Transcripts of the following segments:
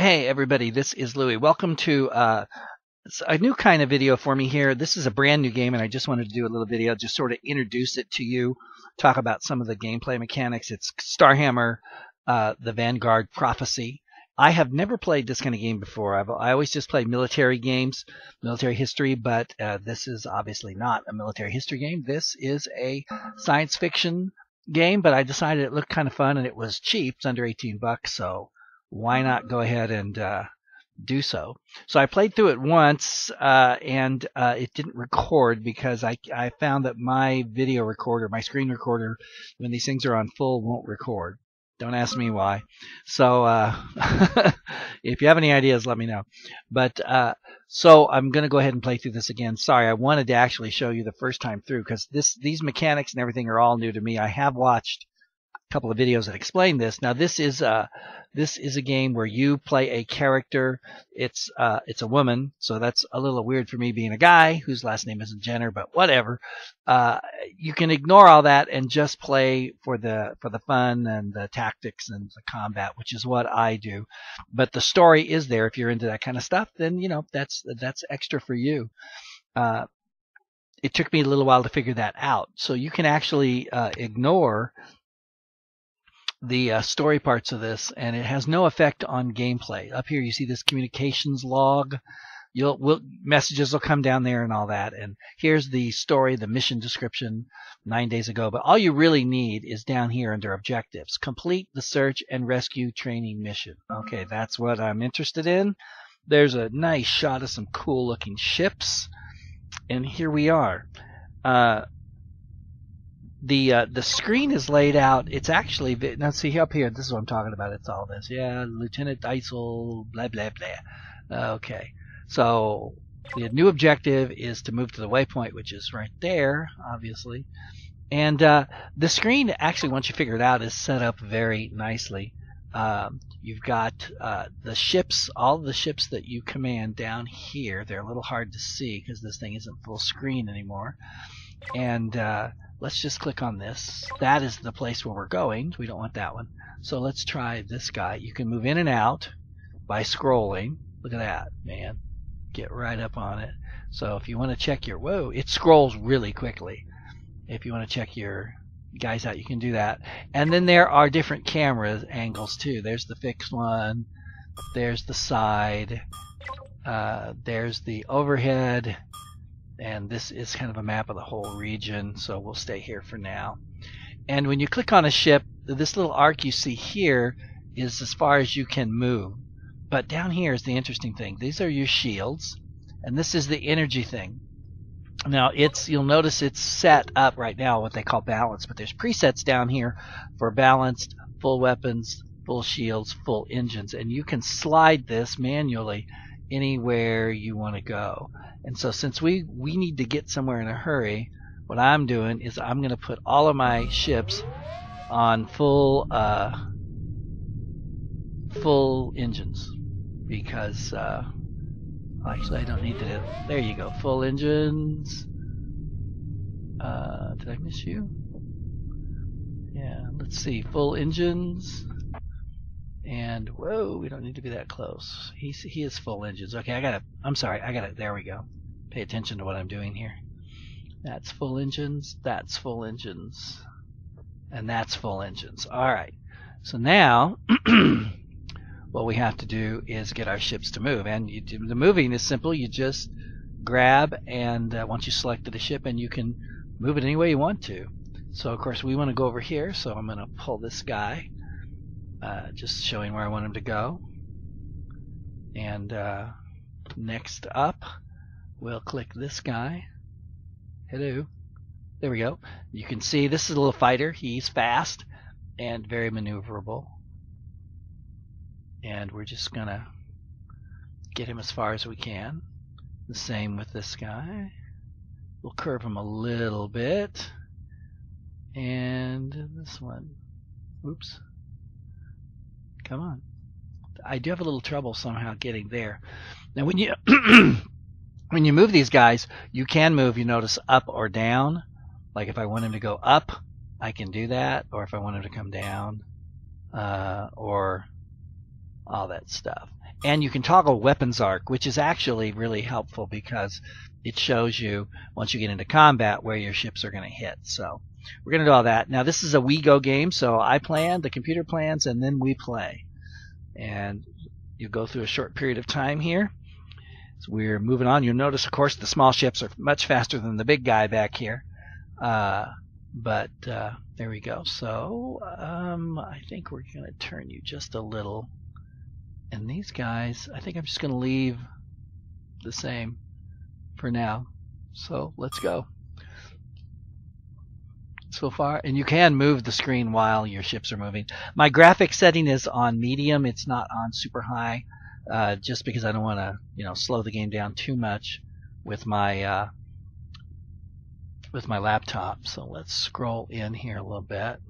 Hey everybody, this is Louie. Welcome to uh, a new kind of video for me here. This is a brand new game and I just wanted to do a little video, just sort of introduce it to you, talk about some of the gameplay mechanics. It's Starhammer, uh, the Vanguard Prophecy. I have never played this kind of game before. I've, I always just play military games, military history, but uh, this is obviously not a military history game. This is a science fiction game, but I decided it looked kind of fun and it was cheap. It's under 18 bucks, so why not go ahead and uh, do so? So I played through it once, uh, and uh, it didn't record because I, I found that my video recorder, my screen recorder, when these things are on full, won't record. Don't ask me why. So uh, if you have any ideas, let me know. But uh, so I'm going to go ahead and play through this again. Sorry, I wanted to actually show you the first time through because this these mechanics and everything are all new to me. I have watched couple of videos that explain this. Now this is a uh, this is a game where you play a character. It's uh, it's a woman, so that's a little weird for me being a guy whose last name isn't Jenner, but whatever. Uh, you can ignore all that and just play for the for the fun and the tactics and the combat, which is what I do. But the story is there if you're into that kind of stuff. Then you know that's that's extra for you. Uh, it took me a little while to figure that out. So you can actually uh, ignore the uh, story parts of this, and it has no effect on gameplay. Up here, you see this communications log. You'll will, messages will come down there and all that. And here's the story, the mission description nine days ago. But all you really need is down here under objectives. Complete the search and rescue training mission. Okay, that's what I'm interested in. There's a nice shot of some cool looking ships. And here we are. Uh, the uh, the screen is laid out. It's actually now see up here. This is what I'm talking about. It's all this. Yeah, Lieutenant Deisel. Blah blah blah. Okay, so the new objective is to move to the waypoint, which is right there, obviously. And uh, the screen actually, once you figure it out, is set up very nicely. Um, you've got uh, the ships, all the ships that you command down here. They're a little hard to see because this thing isn't full screen anymore. And uh, let's just click on this. That is the place where we're going. We don't want that one. So let's try this guy. You can move in and out by scrolling. Look at that, man. Get right up on it. So if you want to check your, whoa, it scrolls really quickly. If you want to check your guys out, you can do that. And then there are different camera angles too. There's the fixed one. There's the side. Uh, there's the overhead and this is kind of a map of the whole region so we'll stay here for now. And when you click on a ship this little arc you see here is as far as you can move. But down here is the interesting thing. These are your shields and this is the energy thing. Now it's you'll notice it's set up right now what they call balance but there's presets down here for balanced full weapons full shields full engines and you can slide this manually anywhere you want to go and so since we, we need to get somewhere in a hurry, what I'm doing is I'm going to put all of my ships on full uh, full engines because uh, actually I don't need to. There you go, full engines. Uh, did I miss you? Yeah, let's see, full engines. And whoa, we don't need to be that close. He's he is full engines. Okay, I gotta. I'm sorry. I gotta. There we go. Pay attention to what I'm doing here. That's full engines. That's full engines. And that's full engines. All right. So now, what we have to do is get our ships to move. And you, the moving is simple. You just grab, and uh, once you selected a ship, and you can move it any way you want to. So of course we want to go over here. So I'm going to pull this guy uh, just showing where I want him to go. And uh, next up, we'll click this guy. Hello. There we go. You can see this is a little fighter. He's fast and very maneuverable. And we're just going to get him as far as we can. The same with this guy. We'll curve him a little bit. And this one. Oops. Come on. I do have a little trouble somehow getting there. Now when you when you move these guys, you can move, you notice, up or down. Like if I want him to go up, I can do that. Or if I want him to come down, uh, or all that stuff. And you can toggle weapons arc, which is actually really helpful because it shows you once you get into combat where your ships are going to hit. So we're going to do all that. Now this is a WeGo game, so I plan, the computer plans, and then we play. And you go through a short period of time here. So we're moving on. You'll notice, of course, the small ships are much faster than the big guy back here. Uh, but uh, there we go. So um, I think we're going to turn you just a little. And these guys, I think I'm just going to leave the same for now. So let's go. So far, and you can move the screen while your ships are moving. My graphic setting is on medium. It's not on super high, uh, just because I don't want to, you know, slow the game down too much with my uh, with my laptop. So let's scroll in here a little bit.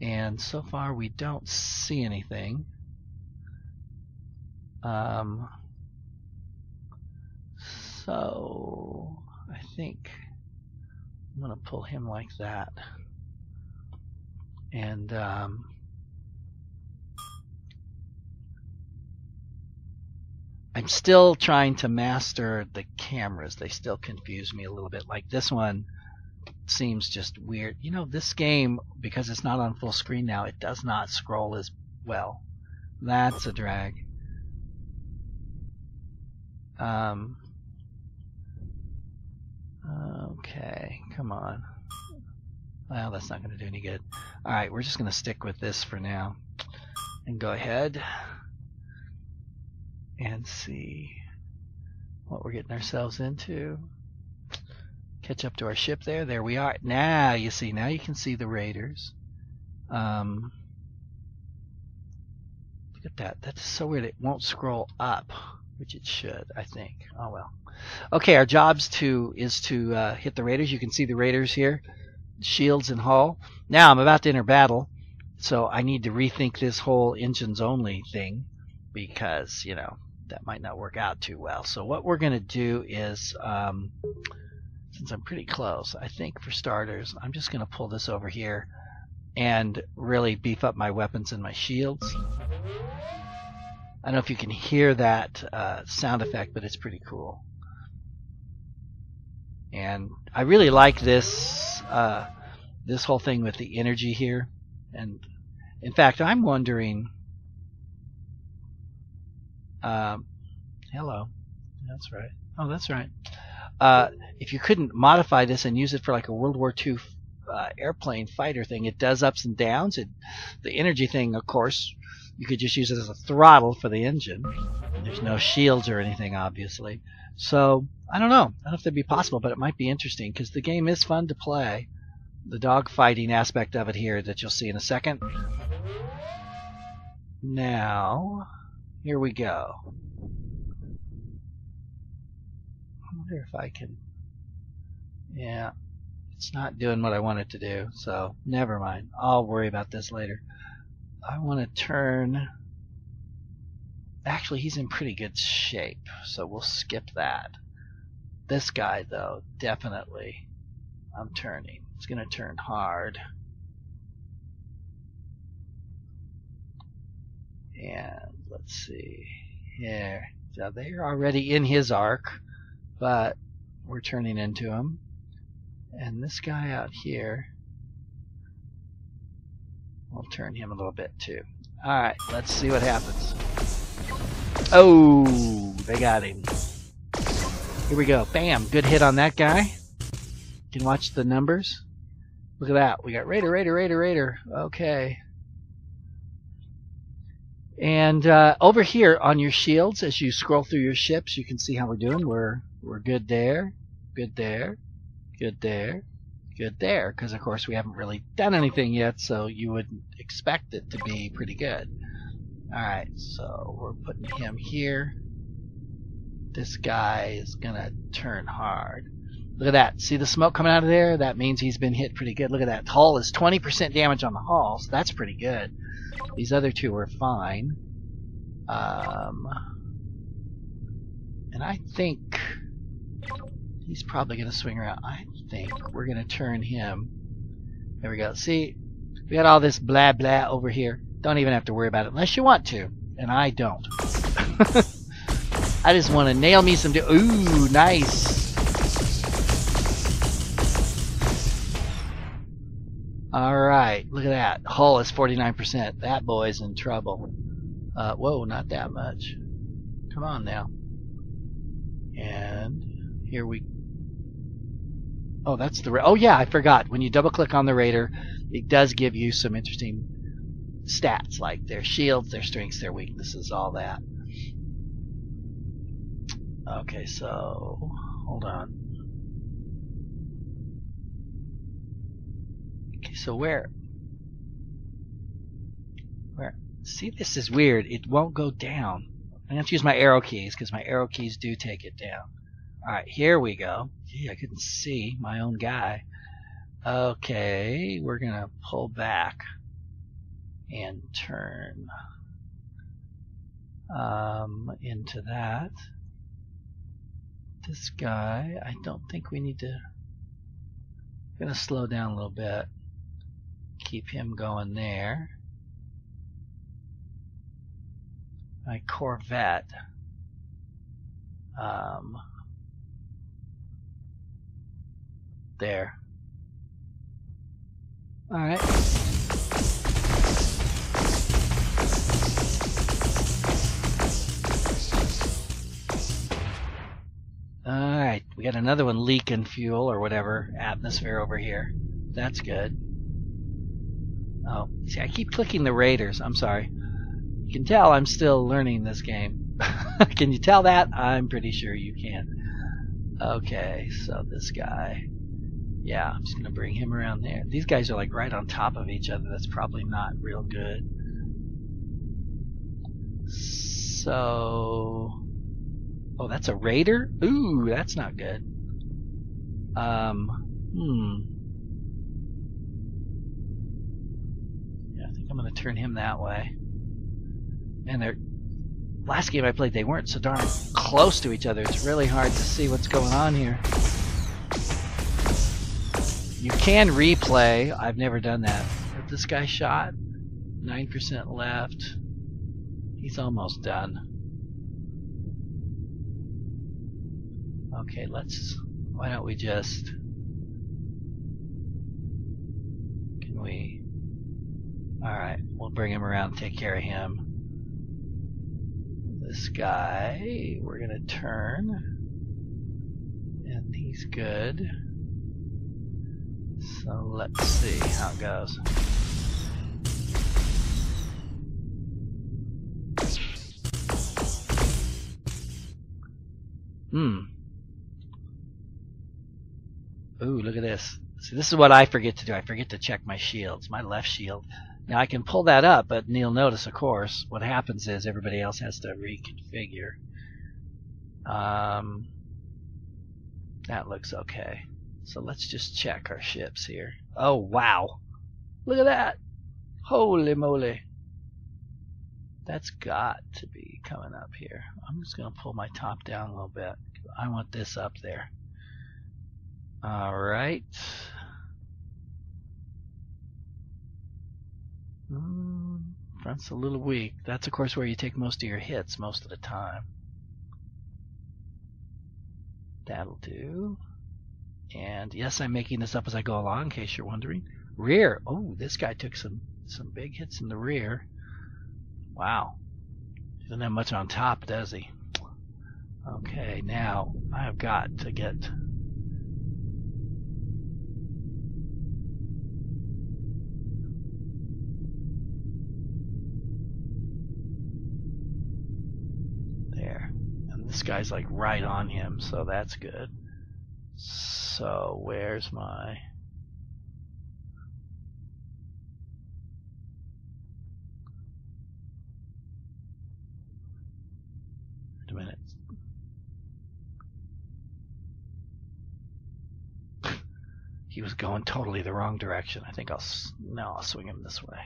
And so far we don't see anything. Um, so I think I'm going to pull him like that. And um, I'm still trying to master the cameras. They still confuse me a little bit. Like this one seems just weird. You know, this game, because it's not on full screen now, it does not scroll as well. That's a drag. Um, okay, come on. Well, that's not going to do any good. Alright, we're just going to stick with this for now. And go ahead and see what we're getting ourselves into. Catch up to our ship there. There we are. Now you see. Now you can see the raiders. Um, look at that. That's so weird. It won't scroll up, which it should. I think. Oh well. Okay, our jobs to is to uh, hit the raiders. You can see the raiders here, shields and hull. Now I'm about to enter battle, so I need to rethink this whole engines only thing because you know that might not work out too well. So what we're going to do is, um, since I'm pretty close, I think for starters, I'm just going to pull this over here and really beef up my weapons and my shields. I don't know if you can hear that uh, sound effect, but it's pretty cool. And I really like this uh, this whole thing with the energy here. And in fact, I'm wondering um, hello. That's right. Oh, that's right. Uh, if you couldn't modify this and use it for like a World War II uh, airplane fighter thing, it does ups and downs. It, the energy thing, of course, you could just use it as a throttle for the engine. There's no shields or anything, obviously. So I don't know. I don't know if that'd be possible, but it might be interesting because the game is fun to play. The dogfighting aspect of it here that you'll see in a second. Now, here we go. I wonder if I can. Yeah, it's not doing what I want it to do, so never mind. I'll worry about this later. I want to turn. Actually, he's in pretty good shape, so we'll skip that. This guy, though, definitely I'm turning. It's going to turn hard. And let's see here. So they're already in his arc, but we're turning into him. And this guy out here, we'll turn him a little bit too. Alright, let's see what happens. Oh, they got him. Here we go. Bam, good hit on that guy. You can watch the numbers. Look at that. We got Raider, Raider, Raider, Raider. Okay. And uh, over here on your shields, as you scroll through your ships, you can see how we're doing. We're we're good there, good there, good there, good there. Because of course we haven't really done anything yet, so you would expect it to be pretty good. All right, so we're putting him here. This guy is gonna turn hard. Look at that. See the smoke coming out of there? That means he's been hit pretty good. Look at that. Hull is 20% damage on the hull, so that's pretty good. These other two are fine. Um, and I think he's probably going to swing around. I think we're going to turn him. There we go. See, we got all this blah blah over here. Don't even have to worry about it unless you want to, and I don't. I just want to nail me some. Ooh, nice. All right, look at that. Hull is 49%. That boy's in trouble. Uh, whoa, not that much. Come on now. And here we. Oh, that's the. Oh yeah, I forgot. When you double click on the raider, it does give you some interesting stats like their shields, their strengths, their weaknesses, all that. Okay, so hold on. Okay, so where? Where? See, this is weird. It won't go down. I'm going to use my arrow keys because my arrow keys do take it down. Alright, here we go. Gee, I couldn't see my own guy. Okay, we're going to pull back and turn um, into that. This guy, I don't think we need to. Going to slow down a little bit. Keep him going there. My Corvette. Um, there. Alright. Alright, we got another one leaking fuel or whatever, atmosphere over here. That's good. Oh, see, I keep clicking the Raiders. I'm sorry. You can tell I'm still learning this game. can you tell that? I'm pretty sure you can. Okay, so this guy. Yeah, I'm just going to bring him around there. These guys are like right on top of each other. That's probably not real good. So... Oh, that's a raider? Ooh, that's not good. Um, hmm. Yeah, I think I'm going to turn him that way. And they're... Last game I played, they weren't so darn close to each other. It's really hard to see what's going on here. You can replay. I've never done that. But this guy shot. 9% left. He's almost done. Okay, let's... Why don't we just... Can we... Alright, we'll bring him around take care of him. This guy, we're gonna turn. And he's good. So let's see how it goes. Hmm. Ooh, look at this. See, this is what I forget to do. I forget to check my shields, my left shield. Now I can pull that up, but you'll notice, of course, what happens is everybody else has to reconfigure. Um, that looks okay. So let's just check our ships here. Oh, wow. Look at that. Holy moly. That's got to be coming up here. I'm just going to pull my top down a little bit. I want this up there. Alright. Mm, front's a little weak. That's, of course, where you take most of your hits most of the time. That'll do. And yes, I'm making this up as I go along, in case you're wondering. Rear. Oh, this guy took some some big hits in the rear. Wow. He doesn't have much on top, does he? Okay, now I've got to get there. And this guy's like right on him, so that's good. So where's my Wait a minute. he was going totally the wrong direction. I think I'll now I'll swing him this way.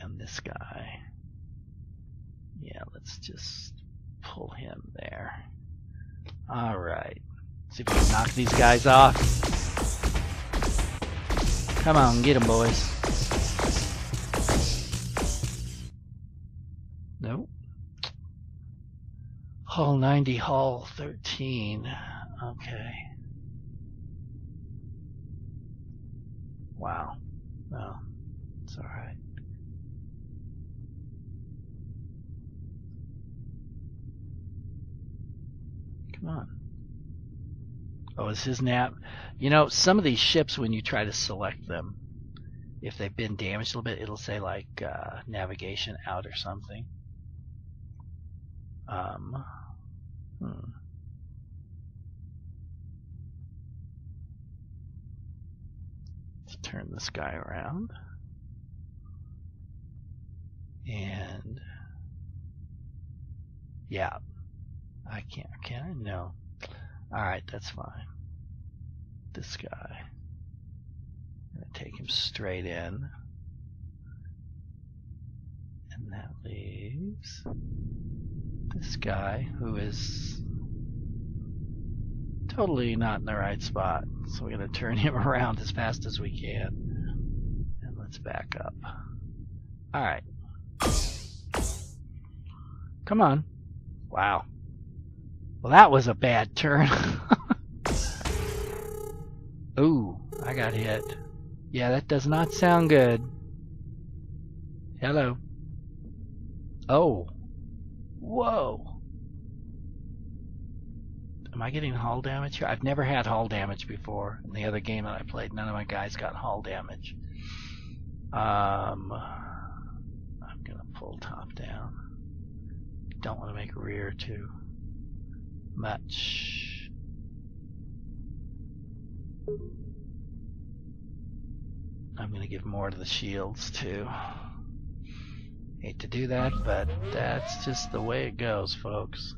And this guy. Yeah, let's just pull him there. All right. See if we can knock these guys off. Come on, get them, boys. Nope. Hull 90, Hull 13. Okay. Wow. No, it's alright. Come on. Oh, is his nap? You know, some of these ships, when you try to select them, if they've been damaged a little bit, it'll say like uh, navigation out or something. Um, hmm. Let's turn this guy around. And yeah, I can't, can I? No. Alright, that's fine. This guy. I'm to take him straight in. And that leaves this guy who is totally not in the right spot. So we're to turn him around as fast as we can. And let's back up. Alright. Come on. Wow. Well, that was a bad turn. Ooh, I got hit. Yeah, that does not sound good. Hello. Oh. Whoa. Am I getting hull damage here? I've never had hull damage before. In the other game that I played, none of my guys got hull damage. Um, I'm going to pull top down. Don't want to make rear too much. I'm going to give more to the shields too. Hate to do that, but that's just the way it goes, folks.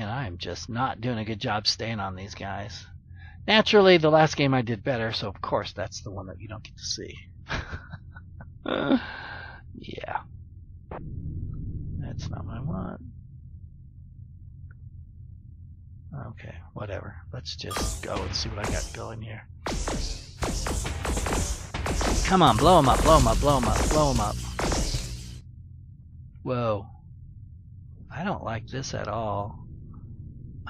And I'm just not doing a good job staying on these guys. Naturally, the last game I did better, so of course that's the one that you don't get to see. yeah. That's not what I want. Okay, whatever. Let's just go and see what I got going here. Come on, blow him up, blow him up, blow him up, blow him up. Whoa. I don't like this at all.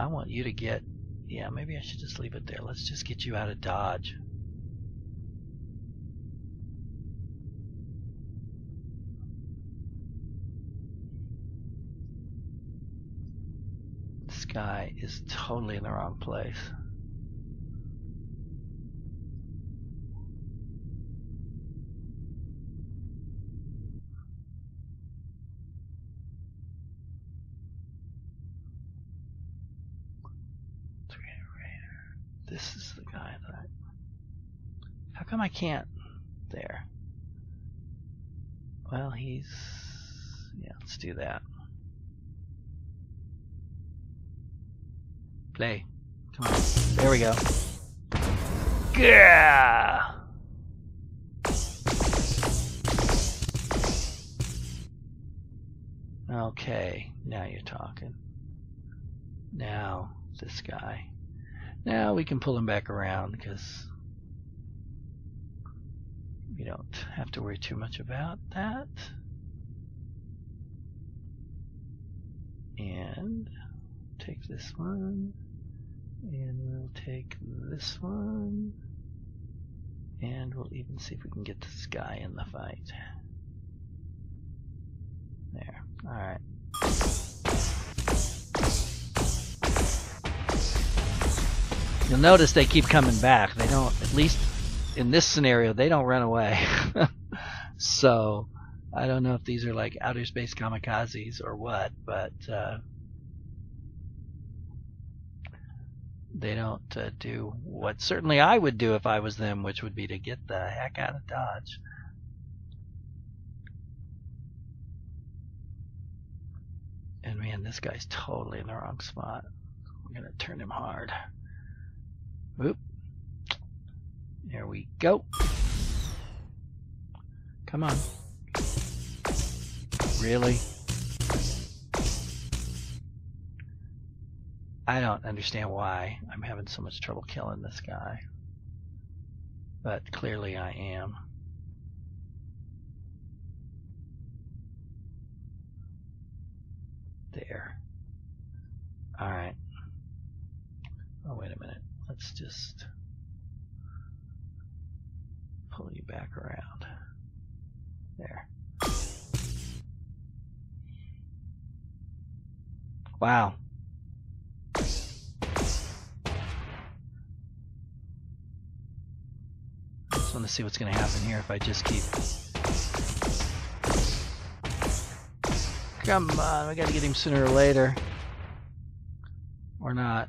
I want you to get, yeah, maybe I should just leave it there. Let's just get you out of Dodge. This guy is totally in the wrong place. This is the guy that I... How come I can't? There. Well, he's... Yeah, let's do that. Play. Come on. There we go. Yeah. Okay, now you're talking. Now, this guy. Now we can pull him back around because we don't have to worry too much about that. And take this one, and we'll take this one, and we'll even see if we can get this guy in the fight. There. Alright. You'll notice they keep coming back. They don't, at least in this scenario, they don't run away. so, I don't know if these are like outer space kamikazes or what, but uh, they don't uh, do what certainly I would do if I was them, which would be to get the heck out of Dodge. And man, this guy's totally in the wrong spot. I'm going to turn him hard. Oop. There we go. Come on. Really? I don't understand why I'm having so much trouble killing this guy. But clearly I am. There. Alright. Oh, wait a minute. Let's just pull you back around. There. Wow. Just want to see what's going to happen here if I just keep... Come on, we got to get him sooner or later. Or not.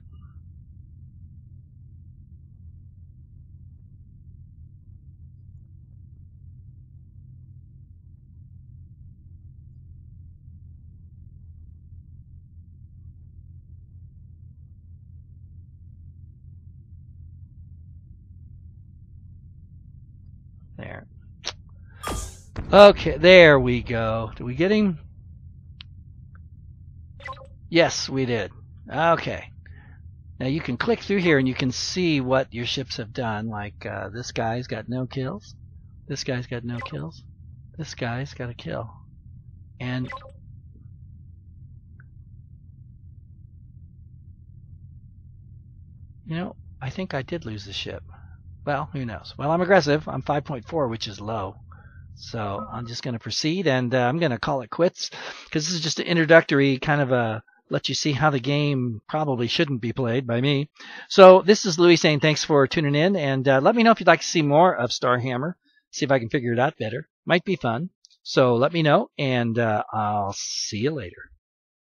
There. Okay, there we go. Did we get him? Yes, we did. Okay. Now you can click through here and you can see what your ships have done. Like uh, this guy's got no kills. This guy's got no kills. This guy's got a kill. And you know, I think I did lose the ship. Well, who knows? Well, I'm aggressive. I'm 5.4, which is low. So I'm just going to proceed and uh, I'm going to call it quits because this is just an introductory kind of a let you see how the game probably shouldn't be played by me. So this is Louis saying thanks for tuning in and uh, let me know if you'd like to see more of Starhammer. See if I can figure it out better. Might be fun. So let me know and uh, I'll see you later.